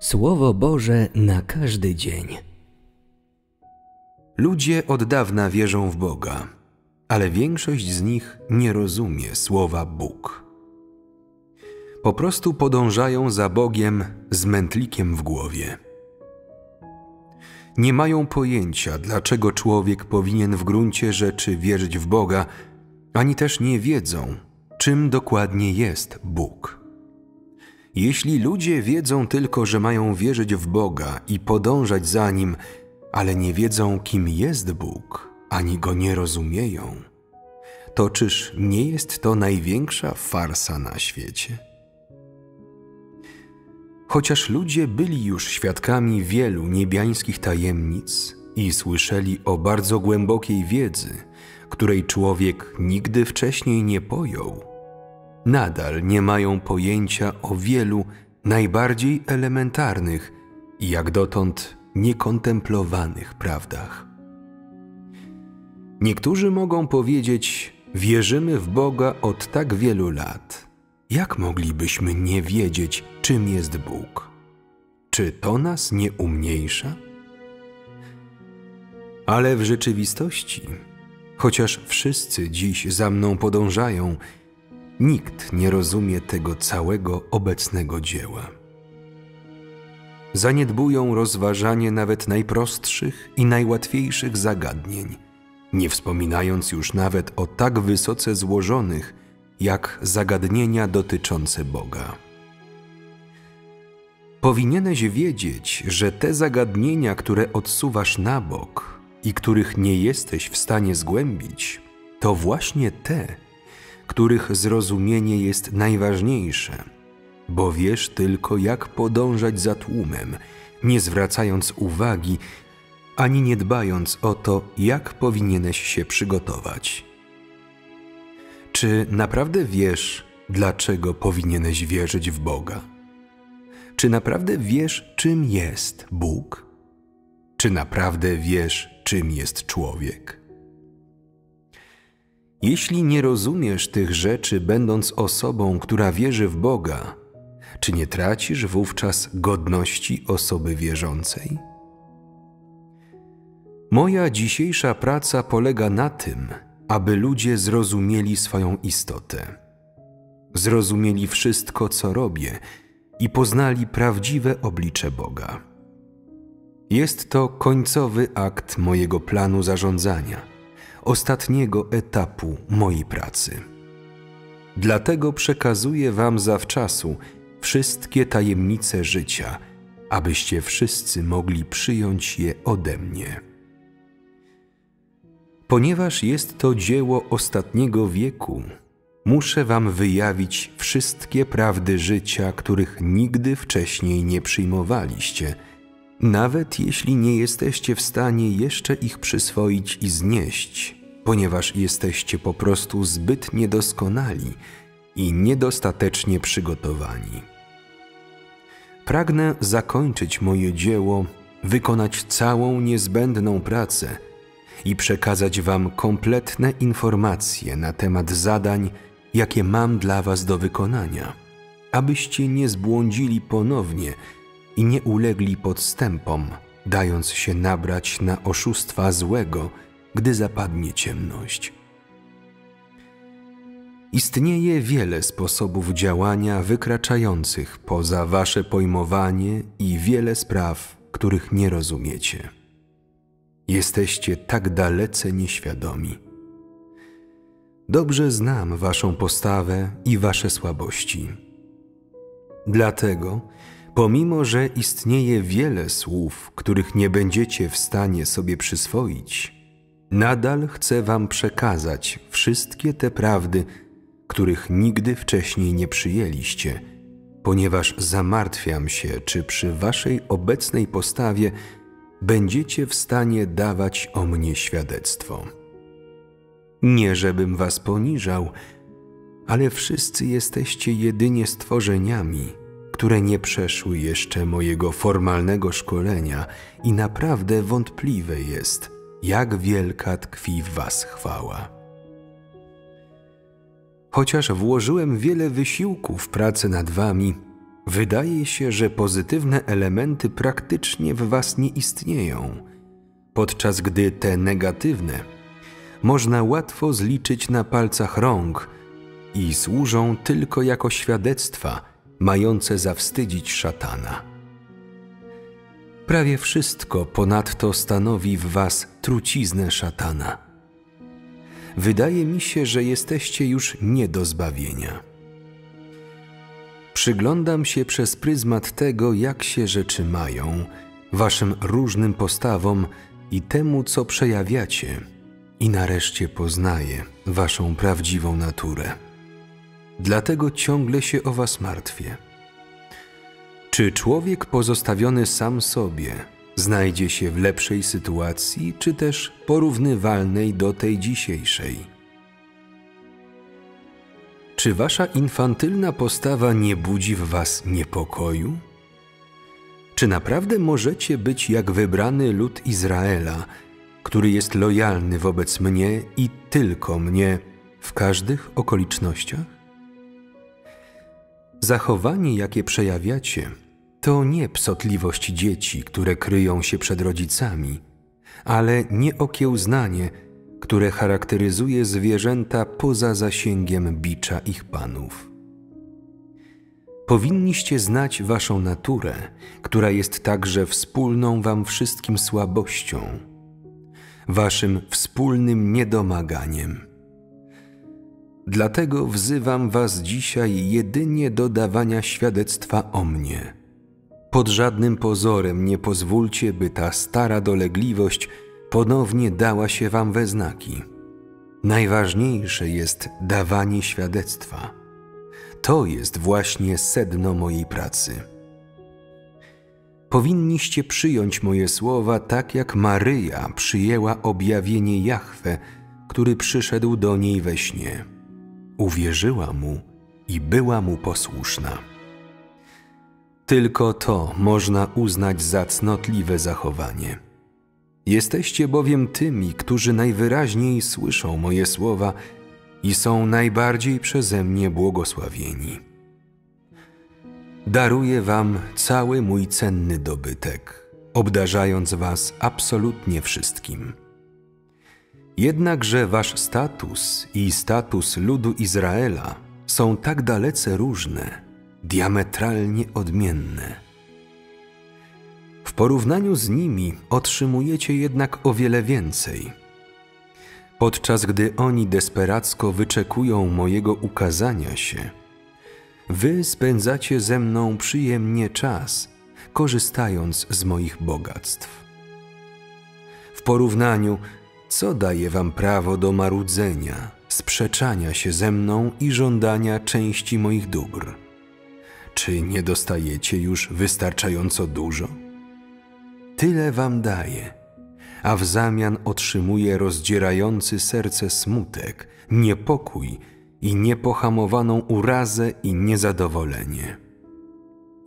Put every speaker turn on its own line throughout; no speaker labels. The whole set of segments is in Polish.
Słowo Boże na każdy dzień.
Ludzie od dawna wierzą w Boga, ale większość z nich nie rozumie słowa Bóg. Po prostu podążają za Bogiem z mętlikiem w głowie. Nie mają pojęcia, dlaczego człowiek powinien w gruncie rzeczy wierzyć w Boga, ani też nie wiedzą, czym dokładnie jest Bóg. Jeśli ludzie wiedzą tylko, że mają wierzyć w Boga i podążać za Nim, ale nie wiedzą, kim jest Bóg, ani Go nie rozumieją, to czyż nie jest to największa farsa na świecie? Chociaż ludzie byli już świadkami wielu niebiańskich tajemnic i słyszeli o bardzo głębokiej wiedzy, której człowiek nigdy wcześniej nie pojął, nadal nie mają pojęcia o wielu najbardziej elementarnych i jak dotąd niekontemplowanych prawdach. Niektórzy mogą powiedzieć: Wierzymy w Boga od tak wielu lat. Jak moglibyśmy nie wiedzieć, czym jest Bóg? Czy to nas nie umniejsza? Ale w rzeczywistości, chociaż wszyscy dziś za mną podążają, nikt nie rozumie tego całego obecnego dzieła. Zaniedbują rozważanie nawet najprostszych i najłatwiejszych zagadnień, nie wspominając już nawet o tak wysoce złożonych, jak zagadnienia dotyczące Boga. Powinieneś wiedzieć, że te zagadnienia, które odsuwasz na bok i których nie jesteś w stanie zgłębić, to właśnie te, których zrozumienie jest najważniejsze, bo wiesz tylko, jak podążać za tłumem, nie zwracając uwagi ani nie dbając o to, jak powinieneś się przygotować. Czy naprawdę wiesz, dlaczego powinieneś wierzyć w Boga? Czy naprawdę wiesz, czym jest Bóg? Czy naprawdę wiesz, czym jest człowiek? Jeśli nie rozumiesz tych rzeczy, będąc osobą, która wierzy w Boga, czy nie tracisz wówczas godności osoby wierzącej? Moja dzisiejsza praca polega na tym, aby ludzie zrozumieli swoją istotę. Zrozumieli wszystko, co robię i poznali prawdziwe oblicze Boga. Jest to końcowy akt mojego planu zarządzania, ostatniego etapu mojej pracy. Dlatego przekazuję Wam zawczasu wszystkie tajemnice życia, abyście wszyscy mogli przyjąć je ode mnie. Ponieważ jest to dzieło ostatniego wieku, muszę Wam wyjawić wszystkie prawdy życia, których nigdy wcześniej nie przyjmowaliście, nawet jeśli nie jesteście w stanie jeszcze ich przyswoić i znieść, ponieważ jesteście po prostu zbyt niedoskonali i niedostatecznie przygotowani. Pragnę zakończyć moje dzieło, wykonać całą niezbędną pracę – i przekazać Wam kompletne informacje na temat zadań, jakie mam dla Was do wykonania, abyście nie zbłądzili ponownie i nie ulegli podstępom, dając się nabrać na oszustwa złego, gdy zapadnie ciemność. Istnieje wiele sposobów działania wykraczających poza Wasze pojmowanie i wiele spraw, których nie rozumiecie. Jesteście tak dalece nieświadomi. Dobrze znam Waszą postawę i Wasze słabości. Dlatego, pomimo że istnieje wiele słów, których nie będziecie w stanie sobie przyswoić, nadal chcę Wam przekazać wszystkie te prawdy, których nigdy wcześniej nie przyjęliście, ponieważ zamartwiam się, czy przy Waszej obecnej postawie będziecie w stanie dawać o mnie świadectwo. Nie żebym was poniżał, ale wszyscy jesteście jedynie stworzeniami, które nie przeszły jeszcze mojego formalnego szkolenia i naprawdę wątpliwe jest, jak wielka tkwi w was chwała. Chociaż włożyłem wiele wysiłku w pracę nad wami, wydaje się, że pozytywne elementy praktycznie w Was nie istnieją, podczas gdy te negatywne można łatwo zliczyć na palcach rąk i służą tylko jako świadectwa mające zawstydzić szatana. Prawie wszystko ponadto stanowi w Was truciznę szatana. Wydaje mi się, że jesteście już nie do zbawienia. Przyglądam się przez pryzmat tego, jak się rzeczy mają, Waszym różnym postawom i temu, co przejawiacie, i nareszcie poznaję Waszą prawdziwą naturę. Dlatego ciągle się o Was martwię. Czy człowiek pozostawiony sam sobie znajdzie się w lepszej sytuacji, czy też porównywalnej do tej dzisiejszej? Czy wasza infantylna postawa nie budzi w was niepokoju? Czy naprawdę możecie być jak wybrany lud Izraela, który jest lojalny wobec mnie i tylko mnie w każdych okolicznościach? Zachowanie, jakie przejawiacie, to nie psotliwość dzieci, które kryją się przed rodzicami, ale nieokiełznanie, które charakteryzuje zwierzęta poza zasięgiem bicza ich panów. Powinniście znać waszą naturę, która jest także wspólną wam wszystkim słabością, waszym wspólnym niedomaganiem. Dlatego wzywam was dzisiaj jedynie do dawania świadectwa o mnie – pod żadnym pozorem nie pozwólcie, by ta stara dolegliwość ponownie dała się wam we znaki. Najważniejsze jest dawanie świadectwa. To jest właśnie sedno mojej pracy. Powinniście przyjąć moje słowa tak, jak Maryja przyjęła objawienie Jahwe, który przyszedł do niej we śnie. Uwierzyła mu i była mu posłuszna. Tylko to można uznać za cnotliwe zachowanie. Jesteście bowiem tymi, którzy najwyraźniej słyszą moje słowa i są najbardziej przeze mnie błogosławieni. Daruję Wam cały mój cenny dobytek, obdarzając Was absolutnie wszystkim. Jednakże Wasz status i status ludu Izraela są tak dalece różne, diametralnie odmienne. W porównaniu z nimi otrzymujecie jednak o wiele więcej. Podczas gdy oni desperacko wyczekują mojego ukazania się, wy spędzacie ze mną przyjemnie czas, korzystając z moich bogactw. W porównaniu, co daje wam prawo do marudzenia, sprzeczania się ze mną i żądania części moich dóbr? Czy nie dostajecie już wystarczająco dużo? Tyle wam daję, a w zamian otrzymuję rozdzierający serce smutek, niepokój i niepohamowaną urazę i niezadowolenie.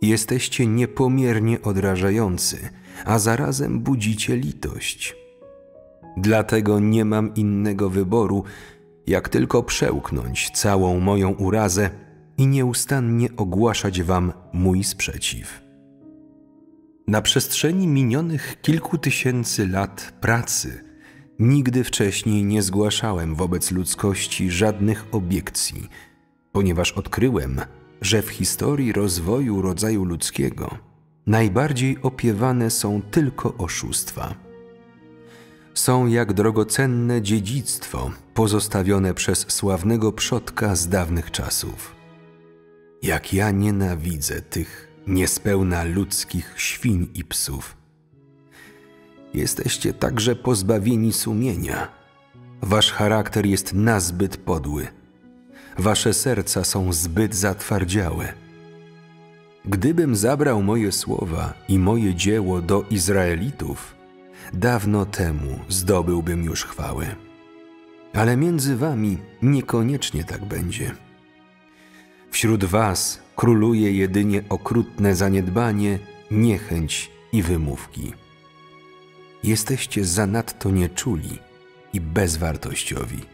Jesteście niepomiernie odrażający, a zarazem budzicie litość. Dlatego nie mam innego wyboru, jak tylko przełknąć całą moją urazę i nieustannie ogłaszać Wam mój sprzeciw. Na przestrzeni minionych kilku tysięcy lat pracy nigdy wcześniej nie zgłaszałem wobec ludzkości żadnych obiekcji, ponieważ odkryłem, że w historii rozwoju rodzaju ludzkiego najbardziej opiewane są tylko oszustwa. Są jak drogocenne dziedzictwo pozostawione przez sławnego przodka z dawnych czasów. Jak ja nienawidzę tych niespełna ludzkich świń i psów. Jesteście także pozbawieni sumienia. Wasz charakter jest nazbyt podły. Wasze serca są zbyt zatwardziałe. Gdybym zabrał moje słowa i moje dzieło do Izraelitów, dawno temu zdobyłbym już chwałę. Ale między wami niekoniecznie tak będzie. Wśród was króluje jedynie okrutne zaniedbanie, niechęć i wymówki. Jesteście zanadto nieczuli i bezwartościowi.